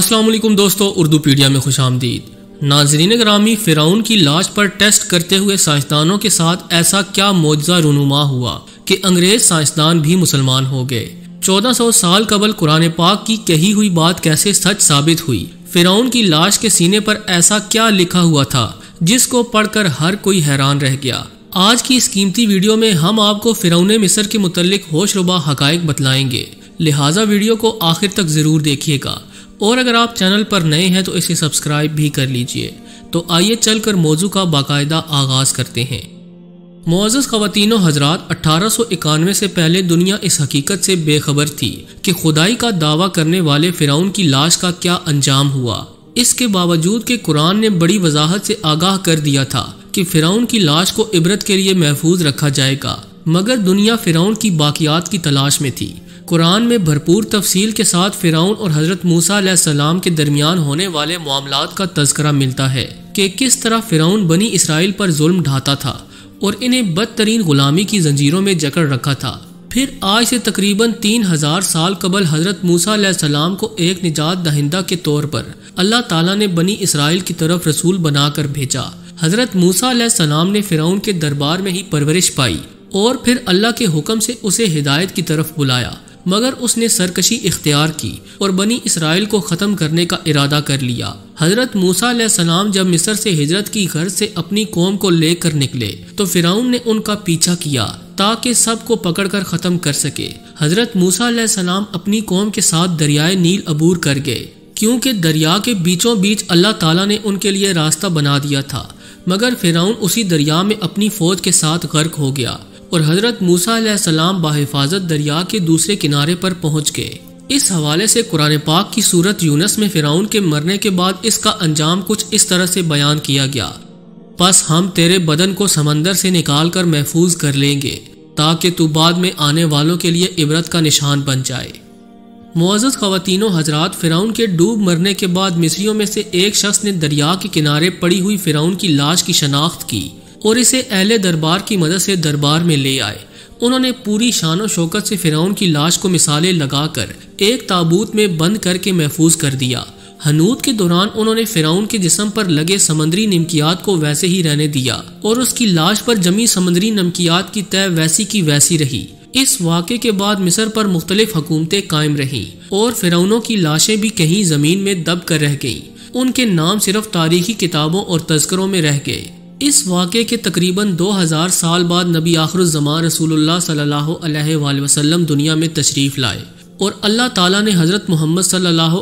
वालेकुम दोस्तों, उर्दू पीडिया में खुश आमदीद। नाजरीन ग्रामी, फ़िराउन की लाश पर टेस्ट करते हुए साइंसदानों के साथ ऐसा क्या मुआजा रुनुमा हुआ कि अंग्रेज़ साइंसदान भी मुसलमान हो गए। 1400 साल कबल कुरान पाक की कही हुई बात कैसे सच साबित हुई? फ़िराउन की लाश के सीने पर ऐसा क्या लिखा हुआ था, जिसको पढ़कर हर कोई हैरान रह गया? आज की इस कीमती वीडियो में हम आपको फ़िरौन मिस्र के मुतलिक होशरुबा हकाइक बतलाएँगे। लिहाजा वीडियो को आखिर तक ज़रूर देखिएगा। और अगर आप चैनल पर नए हैं तो इसे सब्सक्राइब भी कर लीजिए। तो आइए चलकर मौजू का बाकायदा आगाज़ करते हैं। मोज़ ख़वातीन हजरात अठारह से पहले दुनिया इस हकीकत से बेखबर थी कि खुदाई का दावा करने वाले फिराउन की लाश का क्या अंजाम हुआ। इसके बावजूद कि कुरान ने बड़ी वजाहत से आगाह कर दिया था कि फिराउन की लाश को इबरत के लिए महफूज रखा जाएगा, मगर दुनिया फिराउन की बाकियात की तलाश में थी। कुरान में भरपूर तफसील के साथ फ़िरौन और हज़रत मूसा सलाम के दरमियान होने वाले मामला का तस्करा मिलता है कि किस तरह फ़िरौन बनी इसराइल पर जुल्म ढाता था और इन्हें बदतरीन गुलामी की जंजीरों में जकड़ रखा था। फिर आज से तकरीबन तीन हज़ार साल कबल हज़रत मूसा सलाम को एक निजात दहिंदा के तौर पर अल्लाह ताला ने बनी इसराइल की तरफ़ रसूल बनाकर भेजा। हज़रत मूसा सलाम ने फिरौन के दरबार में ही परवरिश पाई और फिर अल्लाह के हुक्म से उसे हिदायत की तरफ़ बुलाया। मगर उसने सरकशी इख्तियार की और बनी इसराइल को ख़त्म करने का इरादा कर लिया। हज़रत मूसा सलाम जब मिस्र से हिजरत की घर से अपनी कौम को लेकर निकले तो फिराउन ने उनका पीछा किया ताकि सबको पकड़कर ख़त्म कर सके। हज़रत मूसा सलाम अपनी कौम के साथ दरियाए नील अबूर कर गए, क्योंकि दरिया के बीचों बीच अल्लाह ताला ने उनके लिए रास्ता बना दिया था। मगर फिराउन उसी दरिया में अपनी फौज के साथ गर्क हो गया। और हज़रत मूसा सलाम बाहिफाजत दरिया के दूसरे किनारे पर पहुँच गए। इस हवाले से कुरान पाक की सूरत यूनस में फिराउन के मरने के बाद इसका अंजाम कुछ इस तरह से बयान किया गया। बस हम तेरे बदन को समंदर से निकाल कर महफूज कर लेंगे, ताकि तू बाद में आने वालों के लिए इबरत का निशान बन जाए। मुआज़ खातिन हजरात फ़िरौन के डूब मरने के बाद मिस्रियों में से एक शख्स ने दरिया के किनारे पड़ी हुई फ़िराउन की लाश की शनाख्त की। और इसे अहले दरबार की मदद से दरबार में ले आए। उन्होंने पूरी शान शौकत से फिरौन की लाश को मिसालें लगाकर एक ताबूत में बंद करके महफूज कर दिया। हनूत के दौरान उन्होंने फिराउन के जिसम पर लगे समंदरी नमकियात को वैसे ही रहने दिया और उसकी लाश पर जमी समंदरी नमकियात की तय वैसी की वैसी रही। इस वाक़े के बाद मिस्र पर मुख्तलिफ़ हुकूमतें कायम रहीं और फिरौनों की लाशें भी कहीं ज़मीन में दब कर रह गईं। उनके नाम सिर्फ़ तारीखी किताबों और तस्करों में रह गए। इस वाक़े के तकरीबन 2000 साल बाद नबी आखिर रसूलुल्लाह सल्लल्लाहु वसल्लम दुनिया में तशरीफ़ लाए और अल्लाह ताला ने हज़रत मोहम्मद सल्लल्लाहु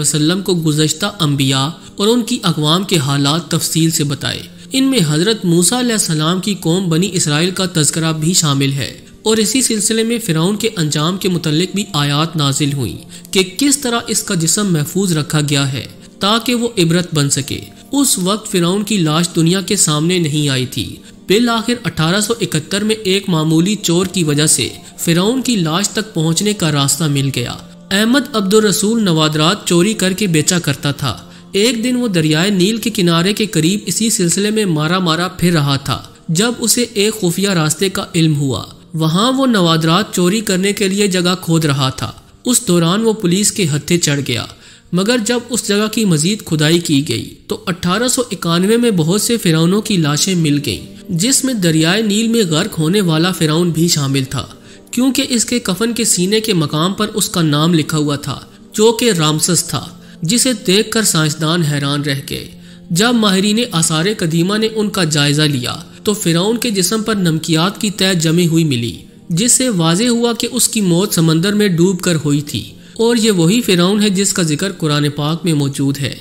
वसल्लम को गुजश्ता अम्बिया और उनकी अकवाम के हालात तफसील से बताए। इनमें हज़रत मूसा सलाम की कौम बनी इसराइल का तस्करा भी शामिल है और इसी सिलसिले में फ़िरौन के अंजाम के मुतलिक भी आयात नाजिल हुई कि किस तरह इसका जिसम महफूज रखा गया है ताकि वो इबरत बन सके। उस वक्त फिरौन की लाश दुनिया के सामने नहीं आई थी। बिल आखिर 1871 में एक मामूली चोर की वजह से फिरौन की लाश तक पहुँचने का रास्ता मिल गया। अहमद अब्दुल रसूल नवादरात चोरी करके बेचा करता था। एक दिन वो दरियाए नील के किनारे के करीब इसी सिलसिले में मारा मारा फिर रहा था, जब उसे एक खुफिया रास्ते का इल्म हुआ। वहाँ वो नवादरात चोरी करने के लिए जगह खोद रहा था। उस दौरान वो पुलिस के हत्थे चढ़ गया। मगर जब उस जगह की मजीद खुदाई की गई तो अठारह में बहुत से फिरौनों की लाशें मिल गईं, जिसमें दरियाए नील में गर्क होने वाला फिरौन भी शामिल था, क्योंकि इसके कफन के सीने के मकाम पर उसका नाम लिखा हुआ था, जो कि रामसस था, जिसे देखकर साइंसदान हैरान रह गए। जब माहरीन आसार कदीमा ने उनका जायजा लिया तो फिरौन के जिसम पर नमकियात की तय जमी हुई मिली, जिससे वाजे हुआ कि उसकी मौत समंदर में डूब कर हुई थी। और ये वही फ़िरौन है जिसका ज़िक्र कुरान पाक में मौजूद है।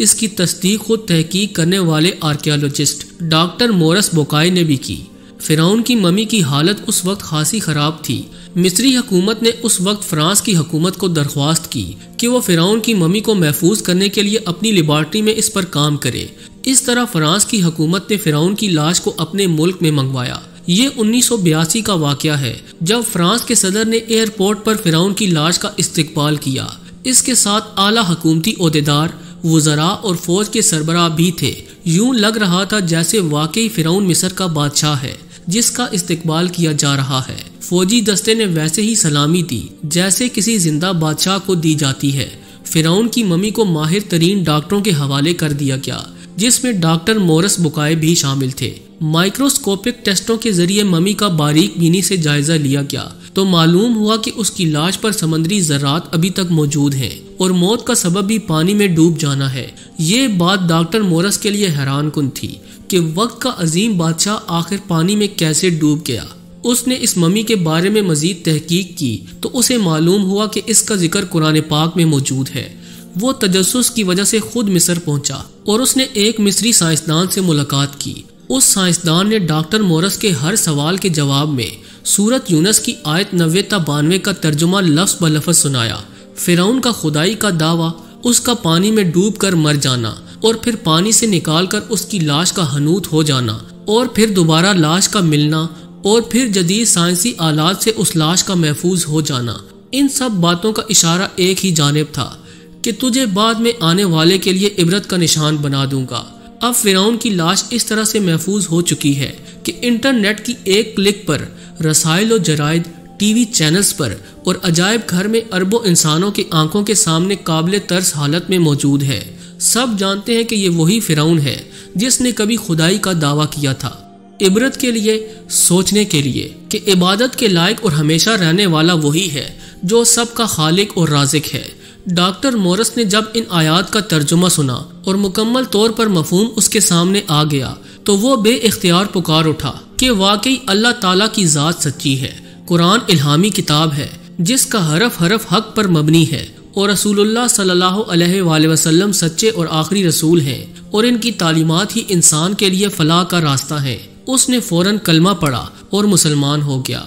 इसकी तस्दीक खुद तहकीक करने वाले आर्कियोलॉजिस्ट डॉक्टर मोरस बोकाई ने भी की। फ़िरौन की ममी की हालत उस वक्त खासी ख़राब थी। मिस्री हुकूमत ने उस वक्त फ्रांस की हकूमत को दरख्वास्त की कि वो फ़िरौन की ममी को महफूज करने के लिए अपनी लेबॉर्ट्री में इस पर काम करे। इस तरह फ्रांस की हकूमत ने फ़िरौन की लाश को अपने मुल्क में मंगवाया। ये उन्नीस सौ बयासी का वाक़ है, जब फ्रांस के सदर ने एयरपोर्ट पर फिराउन की लाश का इस्तकबाल किया। इसके साथ आला हुकूमती अहदेदार, वजरा और फौज के सरबराह भी थे। यूँ लग रहा था जैसे वाकई फिराउन मिस्र का बादशाह है, जिसका इस्तकबाल किया जा रहा है। फौजी दस्ते ने वैसे ही सलामी दी, जैसे किसी ज़िंदा बादशाह को दी जाती है। फिराउन की मम्मी को माहिर तरीन डॉक्टरों के हवाले कर दिया गया, जिसमें डॉक्टर मोरस बुकाए भी शामिल थे। माइक्रोस्कोपिक टेस्टों के ज़रिए मम्मी का बारीक बीनी से जायजा लिया गया। तो मालूम हुआ कि उसकी लाश पर समंदरी जरात अभी तक मौजूद हैं और मौत का सबब भी पानी में डूब जाना है। ये बात डॉक्टर मोरस के लिए हैरान कन थी कि वक्त का अजीम बादशाह आखिर पानी में कैसे डूब गया। उसने इस मम्मी के बारे में मजीद तहकीक की तो उसे मालूम हुआ कि इसका ज़िक्र कुरान पाक में मौजूद है। वो तजस की वजह से खुद मिस्र पहुँचा और उसने एक मिस्री साइंसदान से मुलाकात की। उस साइंसदान ने डॉक्टर मोरस के हर सवाल के जवाब में सूरत यूनस की आयत नब्बे बानवे का तर्जुमा लफ्ज ब लफ्ज सुनाया। फिरौन का खुदाई का दावा, उसका पानी में डूब कर मर जाना और फिर पानी से निकाल कर उसकी लाश का हनूत हो जाना और फिर दोबारा लाश का मिलना और फिर जदीद साइंसी आलात से उस लाश का महफूज हो जाना। इन सब बातों का इशारा एक ही जानब था कि तुझे बाद में आने वाले के लिए इबरत का निशान बना दूँगा। अब फिरौन की लाश इस तरह से महफूज हो चुकी है कि इंटरनेट की एक क्लिक पर, रसायल और जरायद टीवी चैनल्स पर और अजायब घर में अरबों इंसानों की आँखों के सामने काबिल तर्स हालत में मौजूद है। सब जानते हैं कि ये वही फिराउन है जिसने कभी खुदाई का दावा किया था। इबरत के लिए, सोचने के लिए कि इबादत के लायक और हमेशा रहने वाला वही है जो सबका खालिक और राजिक है। डॉक्टर मोरस ने जब इन आयात का तर्जुमा सुना और मुकम्मल तौर पर मफहम उसके सामने आ गया तो वो बे इख्तियार पुकार उठा कि वाकई अल्लाह ताला की ज़ात सच्ची है, कुरान इल्हामी किताब है, जिसका हरफ हरफ हक पर मबनी है और रसूलुल्लाह सल्लल्लाहु अलैहि वसल्लम सच्चे और आखिरी रसूल हैं और इनकी तालीमत ही इंसान के लिए फलाह का रास्ता है। उसने फ़ौरन कलमा पढ़ा और मुसलमान हो गया।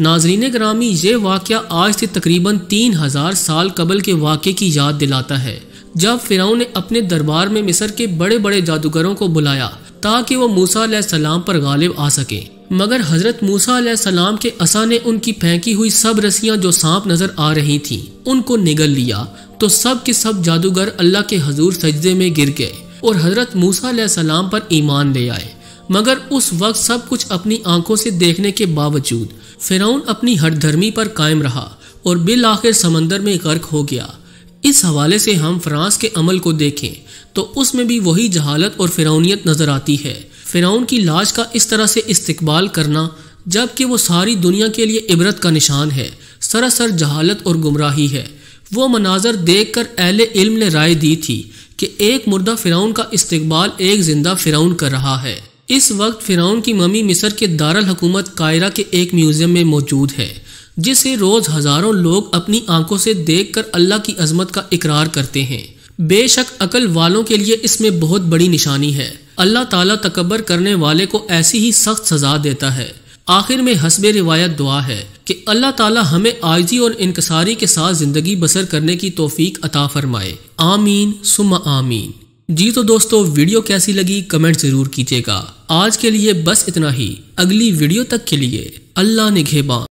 नाजरीन ग्रामी, ये वाक़ आज से तकरीबन तीन हज़ार साल कबल के वाक़े की याद दिलाता है। जब फिराउ ने अपने दरबार में मिस्र के बड़े बड़े जादूगरों को बुलाया, ताकि वो मूसा सलाम पर गालिब आ सके। मगर हज़रत मूसा सलाम के असा ने उनकी फेंकी हुई सब रस्सियाँ जो सांप नज़र आ रही थीं, उनको निगल लिया तो सब के सब जादूगर अल्लाह के हजूर सजदे में गिर गए और हज़रत मूसा सलाम पर ईमान ले आए। मगर उस वक्त सब कुछ अपनी आँखों से देखने के बावजूद, फिरौन अपनी हटधर्मी पर कायम रहा और बिल आखिर समंदर में गर्क हो गया। इस हवाले से हम फ्रांस के अमल को देखें तो उसमें भी वही जहालत और फिरौनीत नज़र आती है। फिरौन की लाश का इस तरह से इस्तकबाल करना, जबकि वो सारी दुनिया के लिए इबरत का निशान है, सरासर जहालत और गुमराही है। वो मनाजर देख कर अहले इल्म ने राय दी थी कि एक मुर्दा फिरौन का इस्तकबाल एक ज़िंदा फिरौन कर रहा है। इस वक्त फिरौन की ममी मिस्र के दारल हुकूमत कायरा के एक म्यूज़ियम में मौजूद है, जिसे रोज हज़ारों लोग अपनी आँखों से देखकर अल्लाह की अजमत का इकरार करते हैं। बेशक अकल वालों के लिए इसमें बहुत बड़ी निशानी है। अल्लाह ताला तकबर करने वाले को ऐसी ही सख्त सजा देता है। आखिर में हसब रिवायत दुआ है कि अल्लाह ताला हमें आयजी और इनकसारी के साथ ज़िंदगी बसर करने की तोफीक अता फरमाए। आमीन सुम आमीन। जी तो दोस्तों, वीडियो कैसी लगी, कमेंट ज़रूर कीजिएगा। आज के लिए बस इतना ही। अगली वीडियो तक के लिए अल्लाह निगेबान